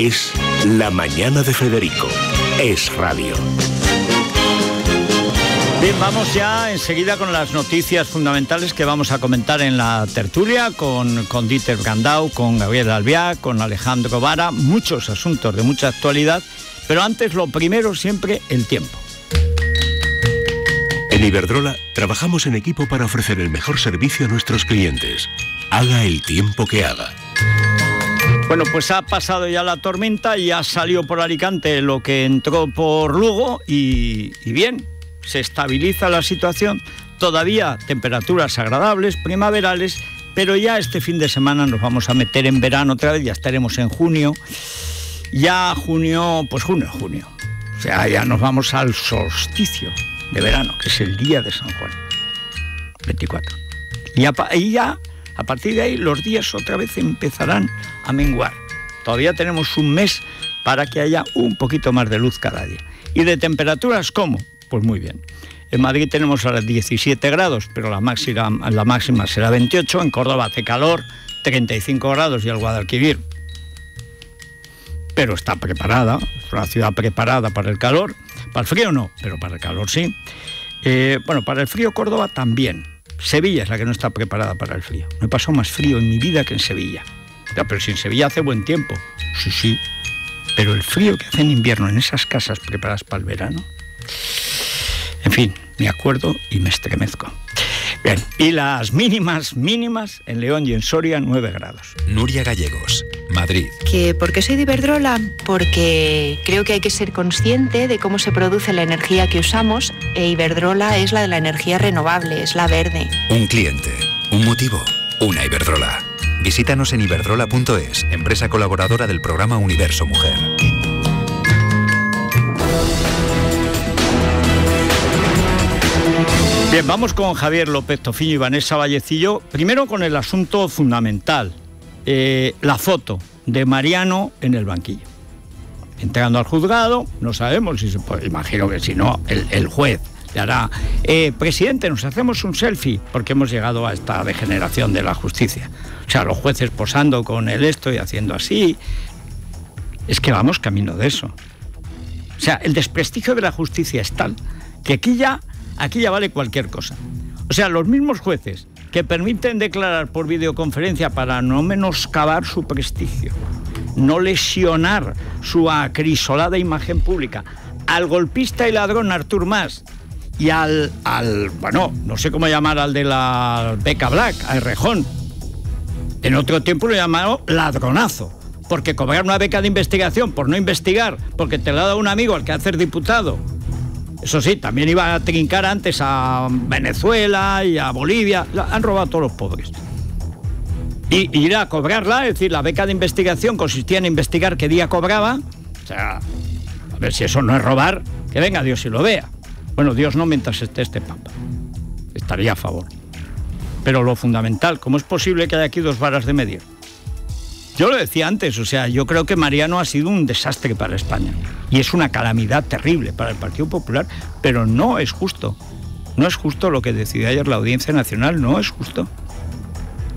Es La Mañana de Federico. Es radio. Bien, vamos ya enseguida con las noticias fundamentales que vamos a comentar en la tertulia con, con Dieter Brandau, con Gabriel Albiá, con Alejandro Vara, muchos asuntos de mucha actualidad, pero antes lo primero siempre el tiempo. En Iberdrola trabajamos en equipo para ofrecer el mejor servicio a nuestros clientes. Haga el tiempo que haga. Bueno, pues ha pasado ya la tormenta y ha salido por Alicante lo que entró por Lugo y, bien, se estabiliza la situación, todavía temperaturas agradables, primaverales, pero ya este fin de semana nos vamos a meter en verano otra vez, ya estaremos en junio, ya junio, pues junio, junio, o sea, ya nos vamos al solsticio de verano, que es el día de San Juan, 24. Y, y ya, a partir de ahí, los días otra vez empezarán a menguar. Todavía tenemos un mes para que haya un poquito más de luz cada día. ¿Y de temperaturas cómo? Pues muy bien. En Madrid tenemos ahora 17 grados, pero la máxima, máxima será 28. En Córdoba hace calor, 35 grados y el Guadalquivir. Pero está preparada, es una ciudad preparada para el calor. Para el frío no, pero para el calor sí. Eh, bueno, para el frío Córdoba también. Sevilla es la que no está preparada para el frío. No he pasado más frío en mi vida que en Sevilla. Pero si en Sevilla hace buen tiempo. Sí, sí. Pero el frío que hace en invierno en esas casas preparadas para el verano. En fin, me acuerdo y me estremezco. Bien, y las mínimas, mínimas en León y en Soria, 9 grados. Nuria Gallegos, Madrid. ¿Que ¿Por qué soy de Iberdrola? Porque creo que hay que ser consciente de cómo se produce la energía que usamos e Iberdrola es la de la energía renovable, es la verde. Un cliente, un motivo, una Iberdrola. Visítanos en iberdrola.es, empresa colaboradora del programa Universo Mujer. Bien, vamos con Javier López Tofillo y Vanessa Vallecillo. Primero con el asunto fundamental, eh, la foto de Mariano en el banquillo. Entrando al juzgado, no sabemos si se puede, imagino que si no, el, el juez le hará, eh, presidente, nos hacemos un selfie, porque hemos llegado a esta degeneración de la justicia. O sea, los jueces posando con el esto y haciendo así. Es que vamos camino de eso. O sea, el desprestigio de la justicia es tal que aquí ya aquí ya vale cualquier cosa. O sea, los mismos jueces que permiten declarar por videoconferencia para no menoscabar su prestigio, no lesionar su acrisolada imagen pública, al golpista y ladrón Artur Mas y al, al, bueno, no sé cómo llamar al de la beca Black, a Rejón. En otro tiempo lo llamaron ladronazo, porque cobrar una beca de investigación por no investigar, porque te la dado un amigo al que hacer diputado, eso sí, también iba a trincar antes a Venezuela y a Bolivia. Han robado a todos los pobres. Y, ir a cobrarla, es decir, la beca de investigación consistía en investigar qué día cobraba. O sea, a ver si eso no es robar, que venga Dios y lo vea. Bueno, Dios no mientras esté este Papa. Estaría a favor. Pero lo fundamental, ¿cómo es posible que haya aquí dos varas de medio? Yo lo decía antes, o sea, yo creo que Mariano ha sido un desastre para España y es una calamidad terrible para el Partido Popular, pero no es justo. No es justo lo que decidió ayer la Audiencia Nacional, no es justo.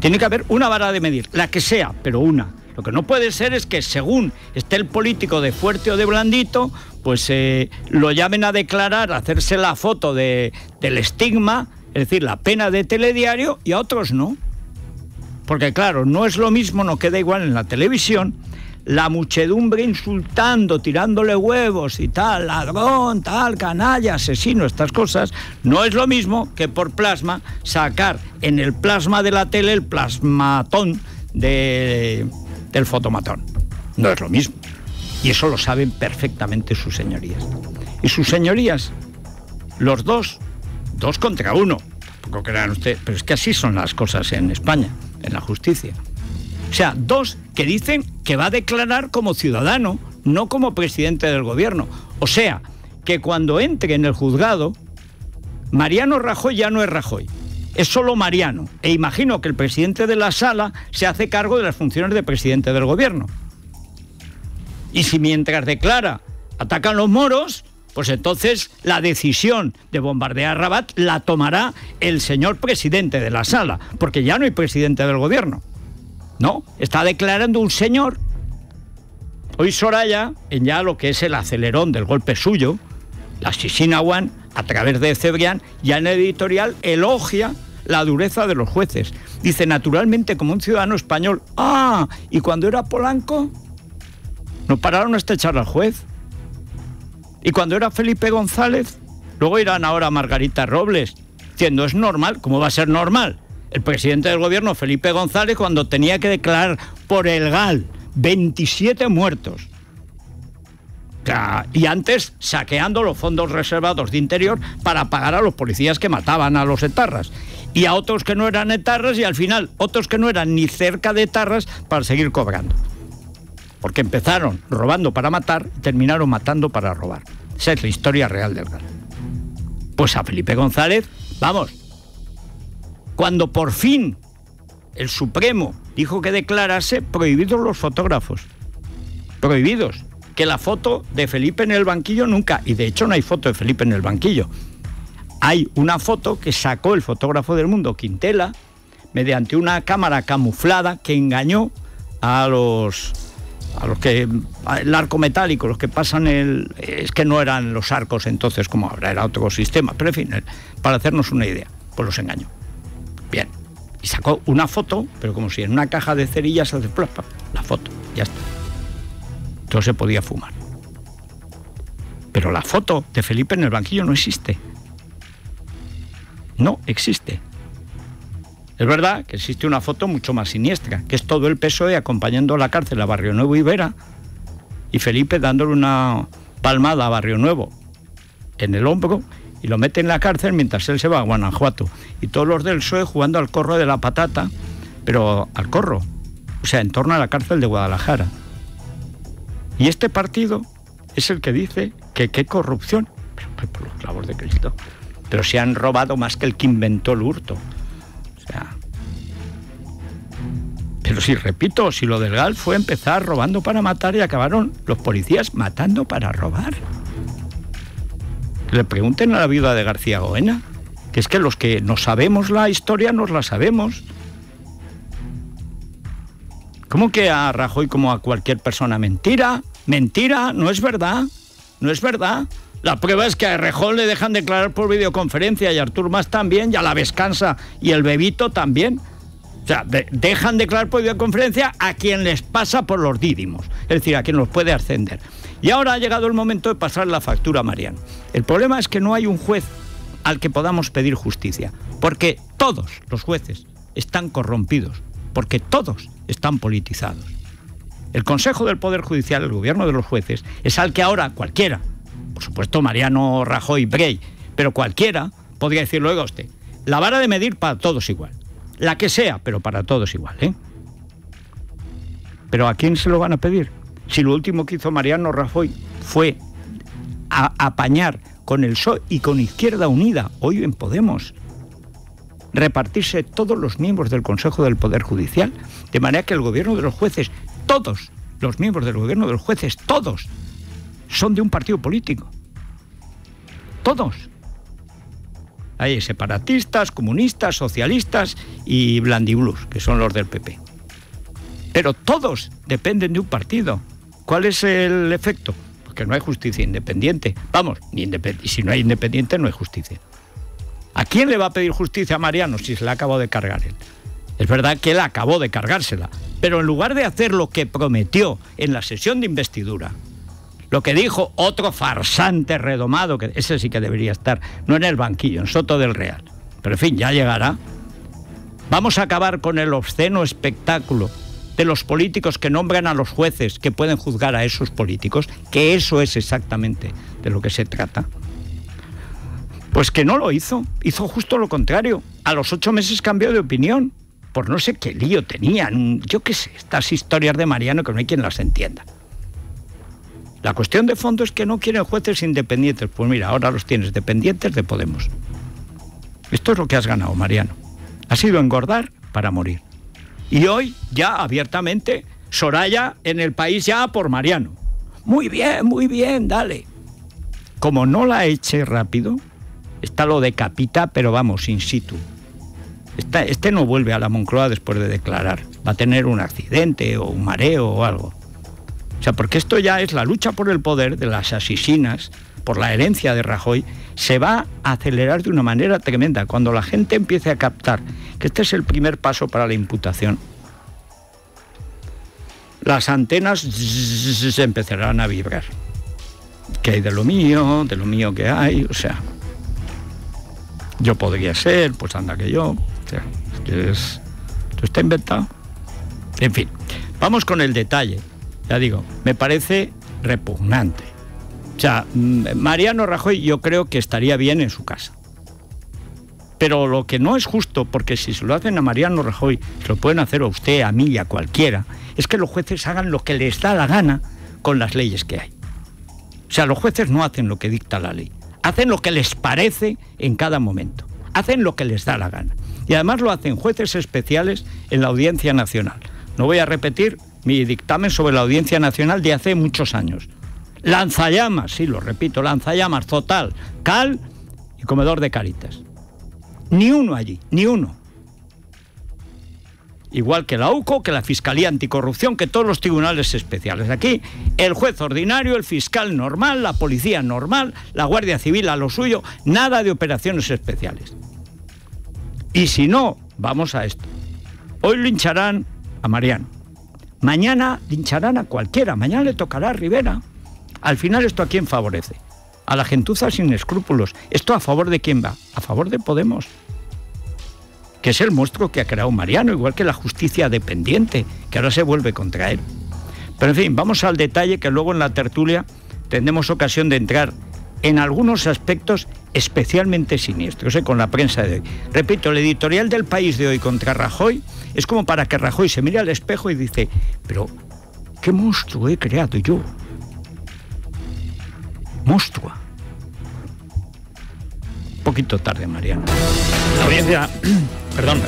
Tiene que haber una vara de medir, la que sea, pero una. Lo que no puede ser es que según esté el político de fuerte o de blandito, pues eh, lo llamen a declarar, a hacerse la foto de, del estigma, es decir, la pena de telediario, y a otros no. Porque claro, no es lo mismo, no queda igual en la televisión, la muchedumbre insultando, tirándole huevos y tal, ladrón, tal, canalla, asesino, estas cosas, no es lo mismo que por plasma sacar en el plasma de la tele el plasmatón de, del fotomatón. No es lo mismo. Y eso lo saben perfectamente sus señorías. Y sus señorías, los dos, dos contra uno, tampoco crean ustedes, pero es que así son las cosas en España en la justicia. O sea, dos que dicen que va a declarar como ciudadano, no como presidente del gobierno. O sea, que cuando entre en el juzgado, Mariano Rajoy ya no es Rajoy, es solo Mariano. E imagino que el presidente de la sala se hace cargo de las funciones de presidente del gobierno. Y si mientras declara atacan los moros, pues entonces la decisión de bombardear Rabat la tomará el señor presidente de la sala, porque ya no hay presidente del gobierno. No, está declarando un señor Hoy Soraya, en ya lo que es el acelerón del golpe suyo, la Shisina One, a través de Cebrián, ya en el editorial elogia la dureza de los jueces. Dice, naturalmente, como un ciudadano español, ah, y cuando era Polanco, no pararon hasta echar al juez. Y cuando era Felipe González, luego irán ahora Margarita Robles, diciendo, es normal, ¿cómo va a ser normal? El presidente del gobierno, Felipe González, cuando tenía que declarar por el GAL 27 muertos. Y antes saqueando los fondos reservados de interior para pagar a los policías que mataban a los etarras. Y a otros que no eran etarras y al final otros que no eran ni cerca de etarras para seguir cobrando. Porque empezaron robando para matar y terminaron matando para robar. Esa es la historia real del GAL. Pues a Felipe González, vamos, cuando por fin el Supremo dijo que declarase prohibidos los fotógrafos. Prohibidos. Que la foto de Felipe en el banquillo nunca, y de hecho no hay foto de Felipe en el banquillo. Hay una foto que sacó el fotógrafo del mundo, Quintela, mediante una cámara camuflada que engañó a los a los que el arco metálico, los que pasan el es que no eran los arcos entonces como ahora, era otro sistema, pero en fin, para hacernos una idea, pues los engañó. Bien. Y sacó una foto, pero como si en una caja de cerillas hace la foto, ya está. Entonces se podía fumar. Pero la foto de Felipe en el banquillo no existe. No existe. Es verdad que existe una foto mucho más siniestra, que es todo el PSOE acompañando a la cárcel a Barrio Nuevo y Vera y Felipe dándole una palmada a Barrio Nuevo en el hombro y lo mete en la cárcel mientras él se va a Guanajuato. Y todos los del PSOE jugando al corro de la patata, pero al corro, o sea, en torno a la cárcel de Guadalajara. Y este partido es el que dice que qué corrupción, pero por los clavos de Cristo, pero se han robado más que el que inventó el hurto. Pero si repito, si lo del GAL fue empezar robando para matar y acabaron los policías matando para robar le pregunten a la viuda de García Goena, que es que los que no sabemos la historia nos la sabemos. ¿Cómo que a Rajoy como a cualquier persona? Mentira, mentira, no es verdad, no es verdad. La prueba es que a Rejón le dejan declarar por videoconferencia y a Artur Mas también, y a la Vescansa y el Bebito también. O sea, dejan declarar por videoconferencia a quien les pasa por los dídimos, es decir, a quien los puede ascender. Y ahora ha llegado el momento de pasar la factura a Mariano. El problema es que no hay un juez al que podamos pedir justicia, porque todos los jueces están corrompidos, porque todos están politizados. El Consejo del Poder Judicial, el gobierno de los jueces, es al que ahora cualquiera, por supuesto Mariano Rajoy Brey, pero cualquiera podría decirlo, oiga usted, la vara de medir para todos igual, la que sea, pero para todos igual, ¿eh? Pero ¿a quién se lo van a pedir? Si lo último que hizo Mariano Rajoy fue apañar con el PSOE y con Izquierda Unida, hoy en Podemos, repartirse todos los miembros del Consejo del Poder Judicial, de manera que el gobierno de los jueces, todos los miembros del gobierno de los jueces, todos, son de un partido político. Todos. Hay separatistas, comunistas, socialistas y blandiblus, que son los del PP. Pero todos dependen de un partido. ¿Cuál es el efecto? Porque no hay justicia independiente. Vamos, ni y si no hay independiente no hay justicia. ¿A quién le va a pedir justicia a Mariano si se la acabó de cargar él? Es verdad que él acabó de cargársela, pero en lugar de hacer lo que prometió en la sesión de investidura, lo que dijo otro farsante redomado, que ese sí que debería estar, no en el banquillo, en Soto del Real, pero en fin, ya llegará, vamos a acabar con el obsceno espectáculo de los políticos que nombran a los jueces que pueden juzgar a esos políticos, que eso es exactamente de lo que se trata. Pues que no lo hizo, hizo justo lo contrario. A los ocho meses cambió de opinión, por no sé qué lío tenían, yo qué sé, estas historias de Mariano que no hay quien las entienda. La cuestión de fondo es que no quieren jueces independientes. Pues mira, ahora los tienes dependientes de Podemos. Esto es lo que has ganado, Mariano. Ha sido engordar para morir. Y hoy ya abiertamente Soraya en el país ya por Mariano. Muy bien, muy bien, dale. Como no la eche rápido, está lo decapita, pero vamos, in situ. este no vuelve a la Moncloa después de declarar. Va a tener un accidente o un mareo o algo. O sea, porque esto ya es la lucha por el poder de las asesinas, por la herencia de Rajoy, se va a acelerar de una manera tremenda. Cuando la gente empiece a captar que este es el primer paso para la imputación, las antenas se empezarán a vibrar. Que hay de lo mío, de lo mío que hay, o sea, yo podría ser, pues anda que yo, o sea, esto está inventado. En fin, vamos con el detalle. Ya digo, me parece repugnante. O sea, mm, Mariano Rajoy yo creo que estaría bien en su casa. Pero lo que no es justo, porque si se lo hacen a Mariano Rajoy, se lo pueden hacer a usted, a mí y a cualquiera, es que los jueces hagan lo que les da la gana con las leyes que hay. O sea, los jueces no hacen lo que dicta la ley, hacen lo que les parece en cada momento, hacen lo que les da la gana. Y además lo hacen jueces especiales en la Audiencia Nacional. No voy a repetir mi dictamen sobre la Audiencia Nacional de hace muchos años. Lanzallamas, sí, lo repito, lanzallamas, total, cal y comedor de caritas. Ni uno allí, ni uno. Igual que la UCO, que la Fiscalía Anticorrupción, que todos los tribunales especiales. Aquí, el juez ordinario, el fiscal normal, la policía normal, la Guardia Civil a lo suyo, nada de operaciones especiales. Y si no, vamos a esto. Hoy lincharán a Mariano. Mañana lincharán a cualquiera. Mañana le tocará a Rivera. Al final, ¿esto a quién favorece? A la gentuza sin escrúpulos. ¿Esto a favor de quién va? A favor de Podemos. Que es el monstruo que ha creado Mariano, igual que la justicia dependiente, que ahora se vuelve contra él. Pero en fin, vamos al detalle que luego en la tertulia tendremos ocasión de entrar en algunos aspectos especialmente siniestros ¿eh? con la prensa de hoy. Repito, el editorial del país de hoy contra Rajoy es como para que Rajoy se mire al espejo y dice, pero ¿qué monstruo he creado yo? Monstrua. Un poquito tarde, Mariano. La audiencia, perdón,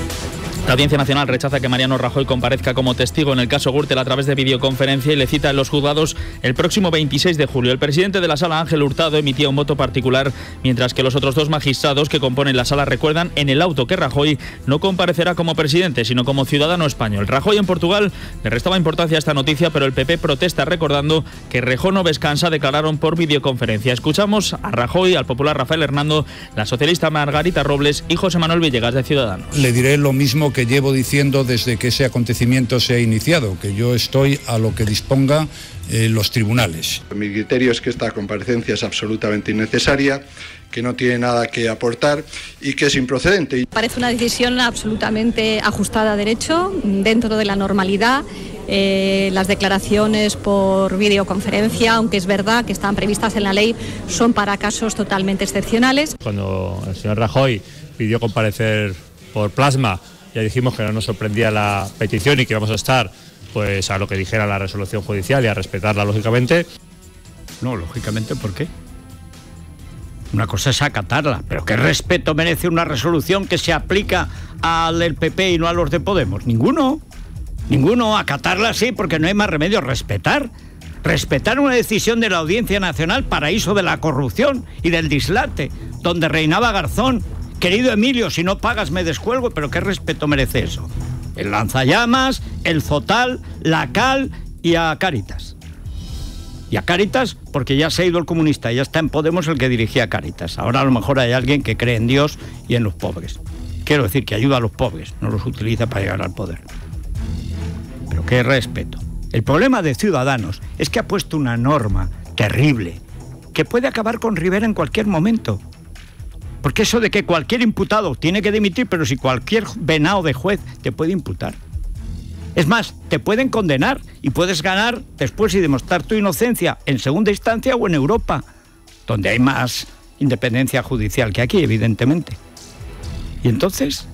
la Audiencia Nacional rechaza que Mariano Rajoy comparezca como testigo en el caso Gürtel a través de videoconferencia y le cita en los juzgados el próximo 26 de julio. El presidente de la sala, Ángel Hurtado, emitía un voto particular, mientras que los otros dos magistrados que componen la sala recuerdan en el auto que Rajoy no comparecerá como presidente, sino como ciudadano español. Rajoy en Portugal le restaba importancia a esta noticia, pero el PP protesta recordando que Rejón no descansa, declararon por videoconferencia. Escuchamos a Rajoy, al popular Rafael Hernando, la socialista Margarita Robles y José Manuel Villegas de Ciudadanos. Le diré lo mismo que llevo diciendo desde que ese acontecimiento se ha iniciado, que yo estoy a lo que disponga eh, los tribunales. Mi criterio es que esta comparecencia es absolutamente innecesaria, que no tiene nada que aportar y que es improcedente. Parece una decisión absolutamente ajustada a derecho, dentro de la normalidad. Eh, las declaraciones por videoconferencia, aunque es verdad que están previstas en la ley, son para casos totalmente excepcionales. Cuando el señor Rajoy pidió comparecer por plasma, ya dijimos que no nos sorprendía la petición y que íbamos a estar pues a lo que dijera la resolución judicial y a respetarla lógicamente. No, lógicamente, ¿por qué? Una cosa es acatarla, pero ¿qué respeto merece una resolución que se aplica al del PP y no a los de Podemos? Ninguno. Ninguno. Acatarla sí, porque no hay más remedio. Respetar. Respetar una decisión de la Audiencia Nacional, paraíso de la corrupción y del dislate, donde reinaba Garzón Querido Emilio, si no pagas me descuelgo, pero ¿qué respeto merece eso? El lanzallamas, el Zotal, la Cal y a Caritas. Y a Caritas, porque ya se ha ido el comunista, ya está en Podemos el que dirigía Caritas. Ahora a lo mejor hay alguien que cree en Dios y en los pobres. Quiero decir que ayuda a los pobres, no los utiliza para llegar al poder. Pero qué respeto. El problema de Ciudadanos es que ha puesto una norma terrible que puede acabar con Rivera en cualquier momento. Porque eso de que cualquier imputado tiene que dimitir, pero si cualquier venado de juez te puede imputar. Es más, te pueden condenar y puedes ganar después y demostrar tu inocencia en segunda instancia o en Europa, donde hay más independencia judicial que aquí, evidentemente. Y entonces,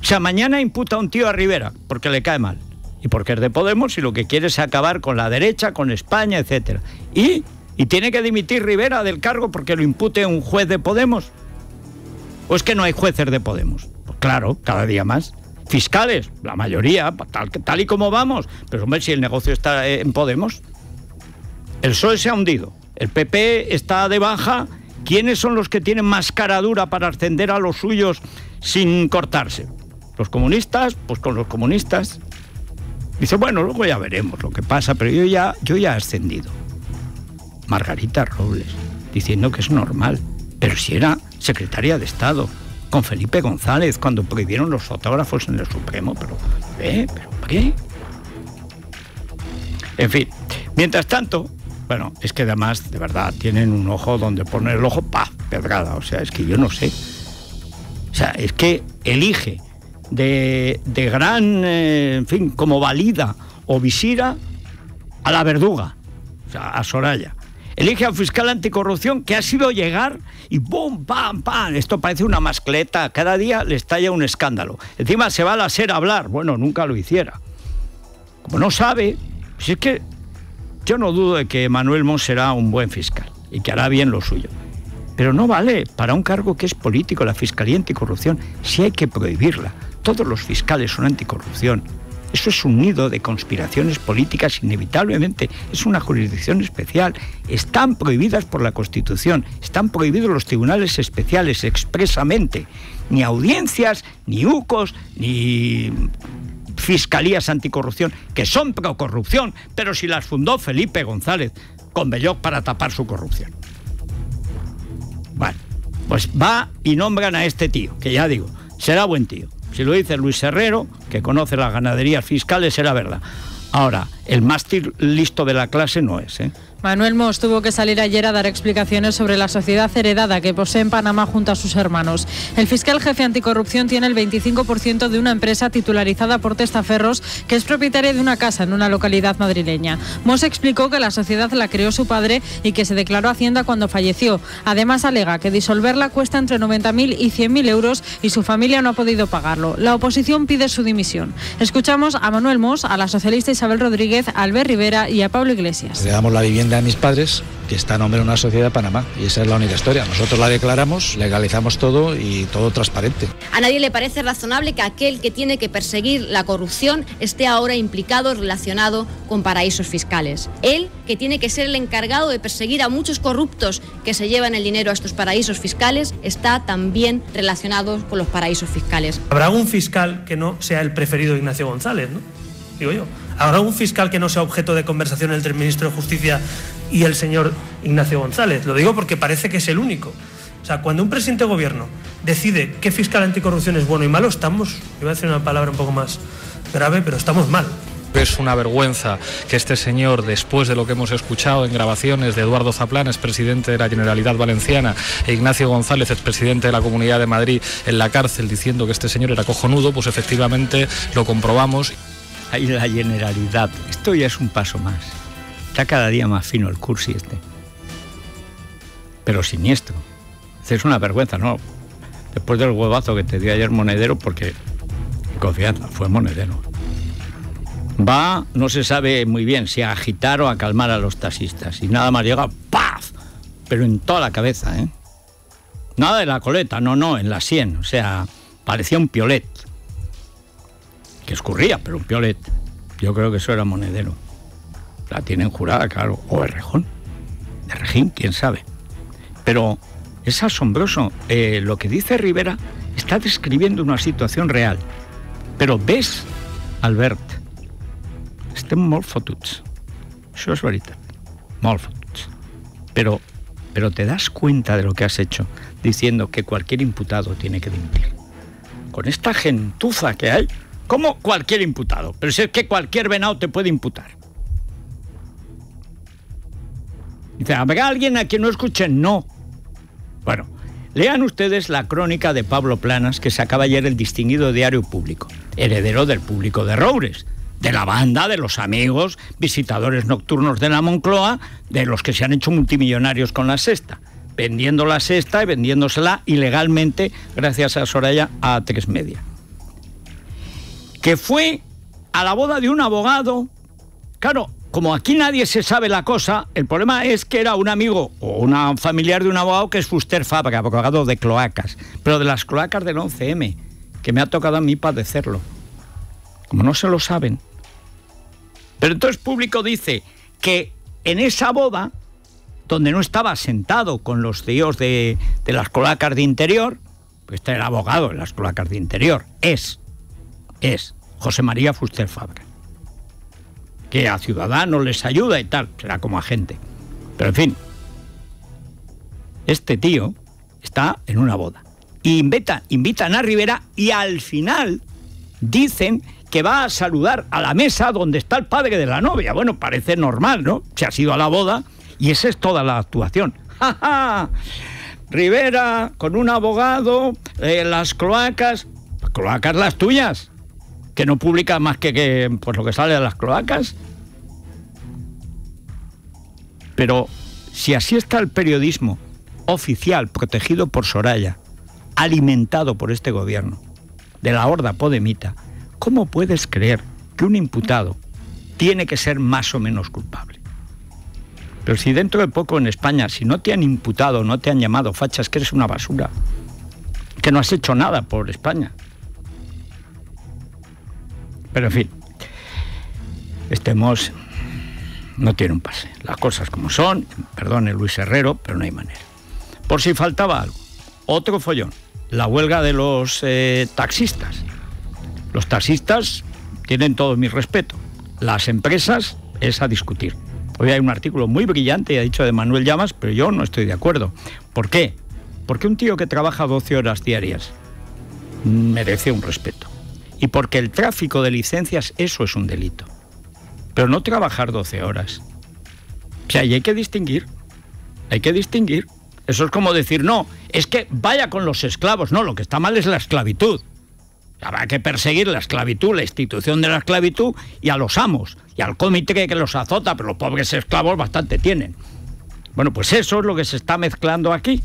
o sea, mañana imputa a un tío a Rivera porque le cae mal y porque es de Podemos y lo que quiere es acabar con la derecha, con España, etc. Y ¿Y tiene que dimitir Rivera del cargo porque lo impute un juez de Podemos? ¿O es que no hay jueces de Podemos? Pues claro, cada día más. Fiscales, la mayoría, tal, tal y como vamos. Pero hombre, si el negocio está en Podemos. El PSOE se ha hundido. El PP está de baja. ¿Quiénes son los que tienen más cara dura para ascender a los suyos sin cortarse? ¿Los comunistas? Pues con los comunistas. Dice, bueno, luego ya veremos lo que pasa, pero yo ya, yo ya he ascendido. Margarita Robles, diciendo que es normal, pero si era secretaria de Estado, con Felipe González, cuando prohibieron los fotógrafos en el Supremo, pero, ¿eh? ¿Pero qué? En fin, mientras tanto, bueno, es que además, de verdad, tienen un ojo donde poner el ojo, ¡paf! Pedrada, o sea, es que yo no sé. O sea, es que elige de, gran, eh, en fin, como valida o visira a la verduga, o sea, a Soraya. Elige a un fiscal anticorrupción que ha sido llegar y ¡pum! ¡pam! ¡pam! Esto parece una mascleta. Cada día le estalla un escándalo. Encima se va a la SER hablar. Bueno, nunca lo hiciera. Como no sabe, pues es que yo no dudo de que Manuel Mons será un buen fiscal y que hará bien lo suyo. Pero no vale para un cargo que es político, la Fiscalía Anticorrupción, si hay que prohibirla. Todos los fiscales son anticorrupción. Eso es un nido de conspiraciones políticas inevitablemente. Es una jurisdicción especial. Están prohibidas por la Constitución. Están prohibidos los tribunales especiales expresamente. Ni audiencias, ni UCOS, ni fiscalías anticorrupción, que son pro corrupción, pero si las fundó Felipe González con Belloc para tapar su corrupción. Bueno, pues va y nombran a este tío, que ya digo, será buen tío. Si lo dice Luis Herrero, que conoce las ganaderías fiscales, será verdad. Ahora, el mástil listo de la clase no es, ¿eh? Manuel Mos tuvo que salir ayer a dar explicaciones sobre la sociedad heredada que posee en Panamá junto a sus hermanos. El fiscal jefe anticorrupción tiene el 25% de una empresa titularizada por Testaferros que es propietaria de una casa en una localidad madrileña. Mos explicó que la sociedad la creó su padre y que se declaró Hacienda cuando falleció. Además alega que disolverla cuesta entre 90.000 y 100.000 euros y su familia no ha podido pagarlo. La oposición pide su dimisión. Escuchamos a Manuel Mos, a la socialista Isabel Rodríguez, a Albert Rivera y a Pablo Iglesias. Le damos la vivienda a mis padres, que está a nombre de una sociedad de Panamá. Y esa es la única historia. Nosotros la declaramos, legalizamos todo y todo transparente. A nadie le parece razonable que aquel que tiene que perseguir la corrupción esté ahora implicado, relacionado con paraísos fiscales. Él, que tiene que ser el encargado de perseguir a muchos corruptos que se llevan el dinero a estos paraísos fiscales, está también relacionado con los paraísos fiscales. Habrá algún fiscal que no sea el preferido de Ignacio González, ¿no? Digo yo. ¿Habrá un fiscal que no sea objeto de conversación entre el ministro de Justicia y el señor Ignacio González? Lo digo porque parece que es el único. O sea, cuando un presidente de gobierno decide qué fiscal anticorrupción es bueno y malo, estamos, iba a decir una palabra un poco más grave, pero estamos mal. Es una vergüenza que este señor, después de lo que hemos escuchado en grabaciones de Eduardo Zaplanes, presidente de la Generalidad Valenciana, e Ignacio González, expresidente de la Comunidad de Madrid, en la cárcel diciendo que este señor era cojonudo, pues efectivamente lo comprobamos ahí la generalidad. Esto ya es un paso más. Está cada día más fino el cursi este. Pero siniestro. Es una vergüenza, ¿no? Después del huevazo que te dio ayer Monedero, porque, confianza, fue Monedero. Va, no se sabe muy bien si a agitar o a calmar a los taxistas. Y nada más llega, ¡paf! Pero en toda la cabeza, ¿eh? Nada de la coleta, no, no, en la sien. O sea, parecía un piolet que escurría, pero un piolet. Yo creo que eso era monedero. La tienen jurada, claro. O el rejón. De Rejín, quién sabe. Pero es asombroso. Eh, lo que dice Rivera está describiendo una situación real. Pero ves, Albert, estem molt fotuts. Eso es veritat. Molt Pero, pero te das cuenta de lo que has hecho diciendo que cualquier imputado tiene que dimitir. Con esta gentuza que hay, como cualquier imputado. Pero si es que cualquier venado te puede imputar. Dice, ¿habrá alguien a quien no escuchen? No. Bueno, lean ustedes la crónica de Pablo Planas que sacaba ayer el distinguido diario público, heredero del público de Roures, de la banda, de los amigos, visitadores nocturnos de la Moncloa, de los que se han hecho multimillonarios con la sexta, vendiendo la sexta y vendiéndosela ilegalmente gracias a Soraya a tres media que fue a la boda de un abogado. Claro, como aquí nadie se sabe la cosa, el problema es que era un amigo o una familiar de un abogado que es Fuster Fábrica, abogado de cloacas, pero de las cloacas del 11M, que me ha tocado a mí padecerlo. Como no se lo saben. Pero entonces público dice que en esa boda, donde no estaba sentado con los tíos de, de las cloacas de interior, pues este era abogado en las cloacas de interior, es es José María Fuster Fabra. que a ciudadanos les ayuda y tal, será como agente. Pero en fin, este tío está en una boda. Y invita, invitan a Rivera y al final dicen que va a saludar a la mesa donde está el padre de la novia. Bueno, parece normal, ¿no? Se ha sido a la boda y esa es toda la actuación. ¡Ja, ja! Rivera con un abogado, eh, las cloacas, cloacas las tuyas, que no publica más que, que pues lo que sale de las cloacas. Pero si así está el periodismo oficial, protegido por Soraya, alimentado por este gobierno, de la horda podemita, ¿cómo puedes creer que un imputado tiene que ser más o menos culpable? Pero si dentro de poco en España, si no te han imputado, no te han llamado fachas, que eres una basura, que no has hecho nada por España. Pero en fin, estemos, no tiene un pase. Las cosas como son, perdone Luis Herrero, pero no hay manera. Por si faltaba algo, otro follón, la huelga de los eh, taxistas. Los taxistas tienen todo mi respeto. Las empresas es a discutir. Hoy hay un artículo muy brillante, y ha dicho de Manuel Llamas, pero yo no estoy de acuerdo. ¿Por qué? Porque un tío que trabaja 12 horas diarias merece un respeto. Y porque el tráfico de licencias, eso es un delito. Pero no trabajar 12 horas. O sea, y hay que distinguir. Hay que distinguir. Eso es como decir, no, es que vaya con los esclavos. No, lo que está mal es la esclavitud. Habrá que perseguir la esclavitud, la institución de la esclavitud y a los amos y al comité que los azota, pero los pobres esclavos bastante tienen. Bueno, pues eso es lo que se está mezclando aquí.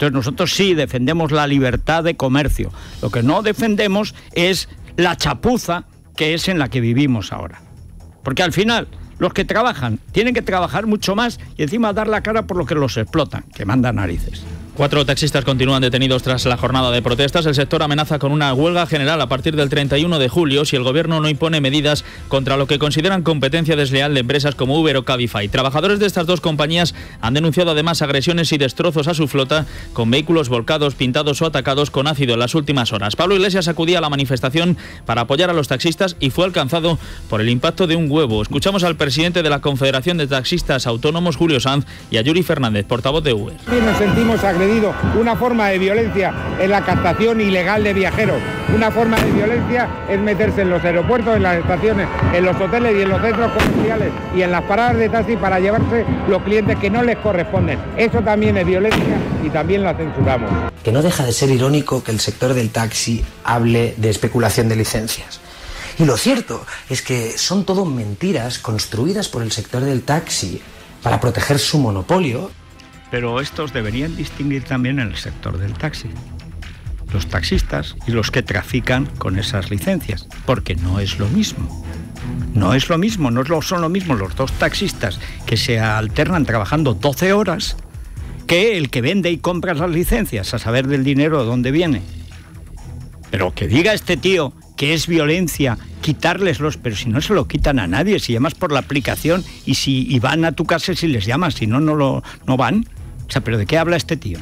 Entonces nosotros sí defendemos la libertad de comercio. Lo que no defendemos es la chapuza que es en la que vivimos ahora. Porque al final los que trabajan tienen que trabajar mucho más y encima dar la cara por lo que los explotan, que mandan narices. Cuatro taxistas continúan detenidos tras la jornada de protestas. El sector amenaza con una huelga general a partir del 31 de julio si el gobierno no impone medidas contra lo que consideran competencia desleal de empresas como Uber o Cabify. Trabajadores de estas dos compañías han denunciado además agresiones y destrozos a su flota con vehículos volcados, pintados o atacados con ácido en las últimas horas. Pablo Iglesias acudía a la manifestación para apoyar a los taxistas y fue alcanzado por el impacto de un huevo. Escuchamos al presidente de la Confederación de Taxistas Autónomos, Julio Sanz, y a Yuri Fernández, portavoz de Uber. Nos sentimos agredidos una forma de violencia es la captación ilegal de viajeros. Una forma de violencia es meterse en los aeropuertos, en las estaciones, en los hoteles y en los centros comerciales y en las paradas de taxi para llevarse los clientes que no les corresponden. Eso también es violencia y también la censuramos. Que no deja de ser irónico que el sector del taxi hable de especulación de licencias. Y lo cierto es que son todo mentiras construidas por el sector del taxi para proteger su monopolio pero estos deberían distinguir también en el sector del taxi. Los taxistas y los que trafican con esas licencias, porque no es lo mismo. No es lo mismo, no son lo mismo los dos taxistas que se alternan trabajando 12 horas que el que vende y compra las licencias, a saber del dinero de dónde viene. Pero que diga este tío que es violencia quitarles los, pero si no se lo quitan a nadie, si llamas por la aplicación y si van a tu casa si les llamas, si no, no, lo, no van. O sea, ¿pero de qué habla este tío?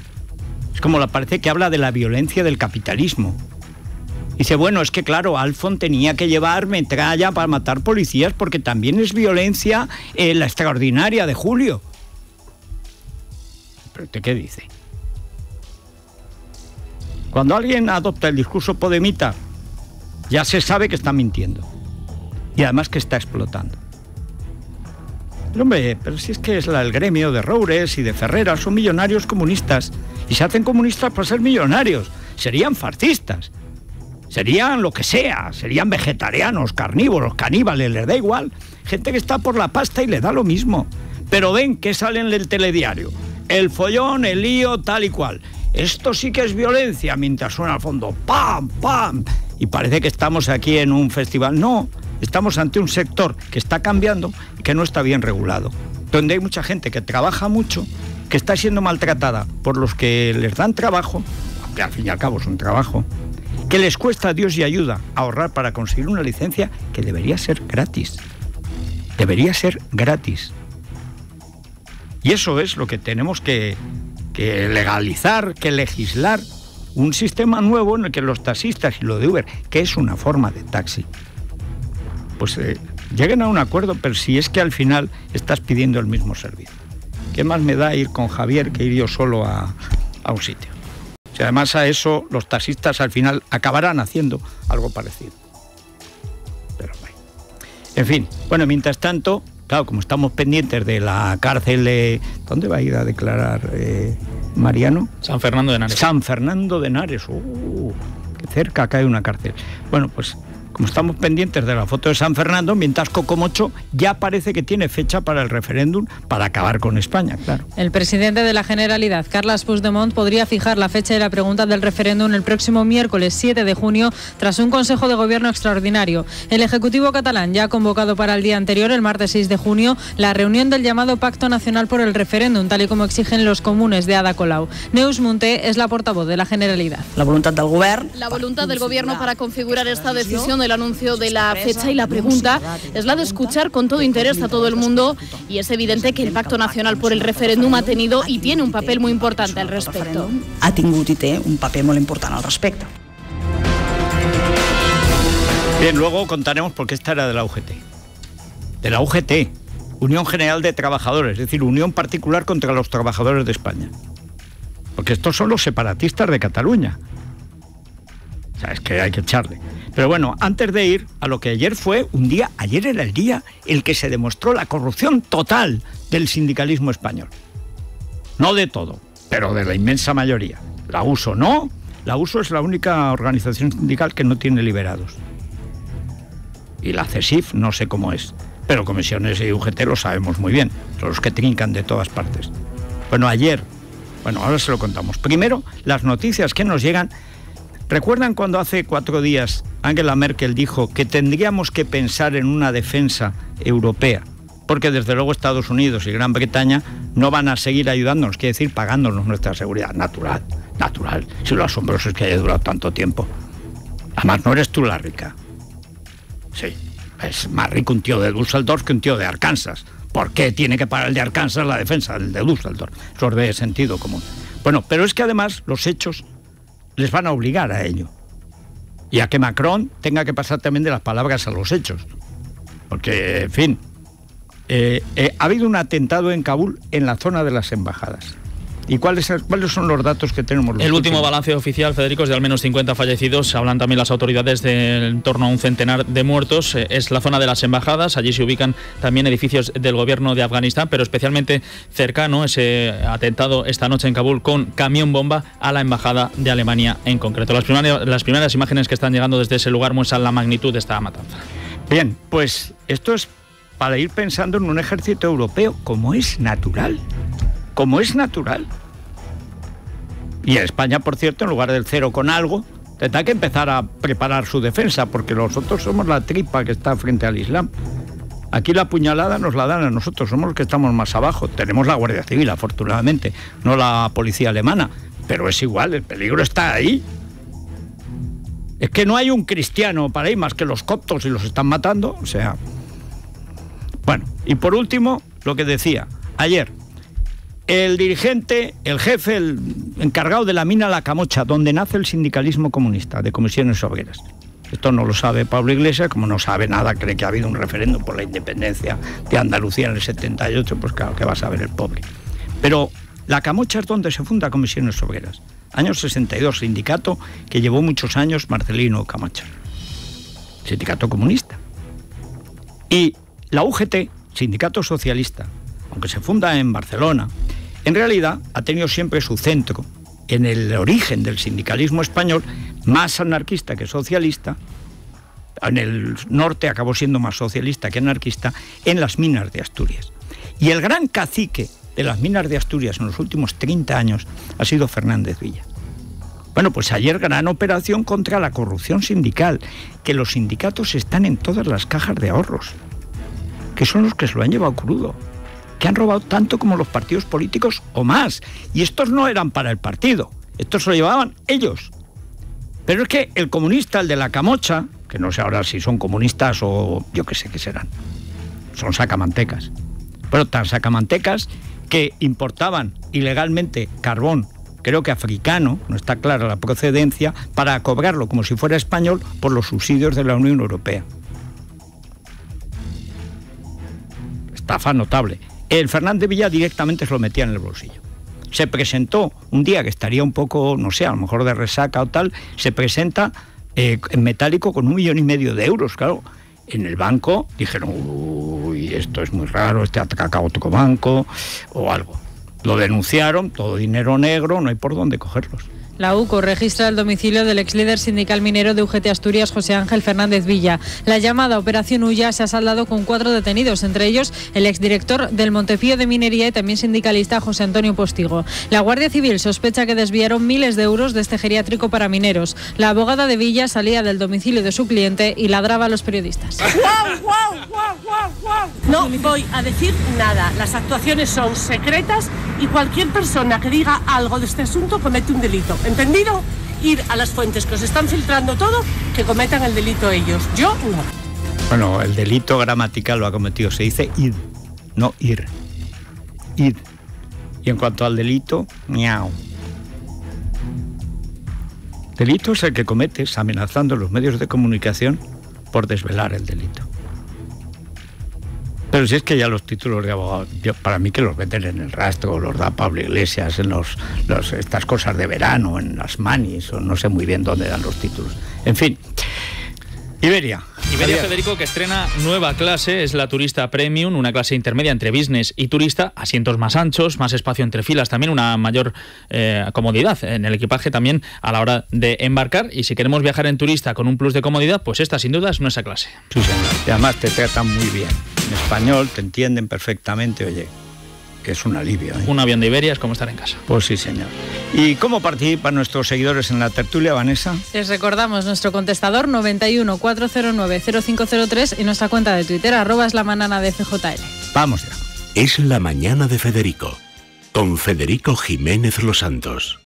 Es como le parece que habla de la violencia del capitalismo. Dice, bueno, es que claro, Alfon tenía que llevar metralla para matar policías porque también es violencia eh, la extraordinaria de Julio. ¿Pero usted qué dice? Cuando alguien adopta el discurso podemita, ya se sabe que está mintiendo. Y además que está explotando. Pero hombre, pero si es que es la, el gremio de Roures y de Ferrera, son millonarios comunistas. Y se hacen comunistas para ser millonarios. Serían fascistas. Serían lo que sea. Serían vegetarianos, carnívoros, caníbales, les da igual. Gente que está por la pasta y le da lo mismo. Pero ven que salen en el telediario. El follón, el lío, tal y cual. Esto sí que es violencia mientras suena al fondo. ¡Pam! ¡Pam! Y parece que estamos aquí en un festival. No, estamos ante un sector que está cambiando y que no está bien regulado, donde hay mucha gente que trabaja mucho, que está siendo maltratada por los que les dan trabajo, que al fin y al cabo es un trabajo, que les cuesta Dios y ayuda ahorrar para conseguir una licencia que debería ser gratis. Debería ser gratis. Y eso es lo que tenemos que, que legalizar, que legislar un sistema nuevo en el que los taxistas y lo de Uber, que es una forma de taxi, pues eh, lleguen a un acuerdo, pero si es que al final estás pidiendo el mismo servicio. ¿Qué más me da ir con Javier que ir yo solo a, a un sitio? Si además a eso los taxistas al final acabarán haciendo algo parecido. Pero bueno. En fin, bueno, mientras tanto, claro, como estamos pendientes de la cárcel de... ¿Dónde va a ir a declarar eh, Mariano? San Fernando de Henares. San Fernando de Henares. Uh, qué cerca cae una cárcel. Bueno, pues como estamos pendientes de la foto de San Fernando, mientras Cocomocho ya parece que tiene fecha para el referéndum para acabar con España, claro. El presidente de la Generalidad, Carles Puigdemont, podría fijar la fecha de la pregunta del referéndum el próximo miércoles 7 de junio tras un Consejo de Gobierno extraordinario. El Ejecutivo catalán ya ha convocado para el día anterior, el martes 6 de junio, la reunión del llamado Pacto Nacional por el Referéndum, tal y como exigen los comunes de Ada Colau. Neus Munté es la portavoz de la Generalidad. La voluntad del Gobierno. La voluntad del Gobierno para configurar esta decisión el anuncio de la fecha y la pregunta es la de escuchar con todo interés a todo el mundo y es evidente que el Pacto Nacional por el Referéndum ha tenido y tiene un papel muy importante al respecto. Ha tingut i té un paper molt important al respecte. Bien, luego contaremos por qué esta era de la UGT. De la UGT, Unión General de Trabajadores, es decir, Unión Particular contra los Trabajadores de España. Porque estos son los separatistas de Cataluña. O sea, es que hay que echarle. Pero bueno, antes de ir a lo que ayer fue un día, ayer era el día el que se demostró la corrupción total del sindicalismo español. No de todo, pero de la inmensa mayoría. La USO no, la USO es la única organización sindical que no tiene liberados. Y la CESIF no sé cómo es, pero comisiones y UGT lo sabemos muy bien, son los que trincan de todas partes. Bueno, ayer, bueno, ahora se lo contamos. Primero, las noticias que nos llegan ¿Recuerdan cuando hace cuatro días Angela Merkel dijo que tendríamos que pensar en una defensa europea? Porque desde luego Estados Unidos y Gran Bretaña no van a seguir ayudándonos, quiere decir pagándonos nuestra seguridad. Natural, natural. Si lo asombroso es que haya durado tanto tiempo. Además, no eres tú la rica. Sí, es más rico un tío de Düsseldorf que un tío de Arkansas. ¿Por qué tiene que pagar el de Arkansas la defensa del de Düsseldorf? Eso es de sentido común. Bueno, pero es que además los hechos les van a obligar a ello. Y a que Macron tenga que pasar también de las palabras a los hechos. Porque, en fin, eh, eh, ha habido un atentado en Kabul en la zona de las embajadas. ¿Y cuáles, cuáles son los datos que tenemos? Los el último balance oficial, Federico, es de al menos 50 fallecidos. Hablan también las autoridades de en torno a un centenar de muertos. Eh, Es la zona de las embajadas. Allí se ubican también edificios del gobierno de Afganistán, pero especialmente cercano ese atentado esta noche en Kabul con camión bomba a la embajada de Alemania en concreto. Las primeras, las primeras imágenes que están llegando desde ese lugar muestran la magnitud de esta matanza. Bien, pues esto es para ir pensando en un ejército europeo como es natural. Como es natural. Y España, por cierto, en lugar del cero con algo, tendrá que empezar a preparar su defensa, porque nosotros somos la tripa que está frente al Islam. Aquí la puñalada nos la dan a nosotros, somos los que estamos más abajo. Tenemos la Guardia Civil, afortunadamente, no la policía alemana. Pero es igual, el peligro está ahí. Es que no hay un cristiano para ahí más que los coptos y los están matando. O sea. Bueno, y por último, lo que decía ayer. El dirigente, el jefe, el encargado de la mina La Camocha, donde nace el sindicalismo comunista de comisiones obreras. Esto no lo sabe Pablo Iglesias, como no sabe nada, cree que ha habido un referéndum por la independencia de Andalucía en el 78, pues claro, que va a saber el pobre. Pero La Camocha es donde se funda Comisiones Obreras. Año 62, sindicato que llevó muchos años Marcelino Camacha. Sindicato comunista. Y la UGT, sindicato socialista, aunque se funda en Barcelona, en realidad ha tenido siempre su centro en el origen del sindicalismo español, más anarquista que socialista, en el norte acabó siendo más socialista que anarquista, en las minas de Asturias. Y el gran cacique de las minas de Asturias en los últimos 30 años ha sido Fernández Villa. Bueno, pues ayer gran operación contra la corrupción sindical, que los sindicatos están en todas las cajas de ahorros, que son los que se lo han llevado crudo, que han robado tanto como los partidos políticos o más. Y estos no eran para el partido, estos lo llevaban ellos. Pero es que el comunista, el de la camocha, que no sé ahora si son comunistas o yo qué sé qué serán, son sacamantecas. Pero tan sacamantecas que importaban ilegalmente carbón, creo que africano, no está clara la procedencia, para cobrarlo como si fuera español por los subsidios de la Unión Europea. estafa notable. El Fernández Villa directamente se lo metía en el bolsillo. Se presentó un día que estaría un poco, no sé, a lo mejor de resaca o tal, se presenta eh, en metálico con un millón y medio de euros, claro. En el banco dijeron, uy, esto es muy raro, este ha atacado otro banco o algo. Lo denunciaron, todo dinero negro, no hay por dónde cogerlos. La UCO registra el domicilio del ex líder sindical minero de UGT Asturias, José Ángel Fernández Villa. La llamada Operación Ulla se ha saldado con cuatro detenidos, entre ellos el exdirector del Montepío de Minería y también sindicalista José Antonio Postigo. La Guardia Civil sospecha que desviaron miles de euros de este geriátrico para mineros. La abogada de Villa salía del domicilio de su cliente y ladraba a los periodistas. ¡Guau, guau, guau, guau, guau! No voy a decir nada. Las actuaciones son secretas y cualquier persona que diga algo de este asunto comete un delito. ¿Entendido? Ir a las fuentes que os están filtrando todo, que cometan el delito ellos. Yo no. Bueno, el delito gramatical lo ha cometido, se dice id, no ir. Id. Y en cuanto al delito, miau. Delito es el que cometes amenazando los medios de comunicación por desvelar el delito. Pero si es que ya los títulos de abogado, yo, para mí que los venden en el rastro, los da Pablo Iglesias, en los, los, estas cosas de verano, en las manis, o no sé muy bien dónde dan los títulos. En fin, Iberia. Iberia Federico que estrena nueva clase, es la turista premium, una clase intermedia entre business y turista, asientos más anchos, más espacio entre filas, también una mayor eh, comodidad en el equipaje también a la hora de embarcar y si queremos viajar en turista con un plus de comodidad, pues esta sin duda es nuestra clase. Sí, señor. Y además te tratan muy bien. En español te entienden perfectamente, oye, que es un alivio. ¿eh? Un avión de Iberia es como estar en casa. Pues sí, señor. ¿Y cómo participan nuestros seguidores en la tertulia, Vanessa? Les recordamos nuestro contestador 91 409 0503 y nuestra cuenta de Twitter arroba es la manana de FJL. Vamos ya. Es la mañana de Federico, con Federico Jiménez Los Santos.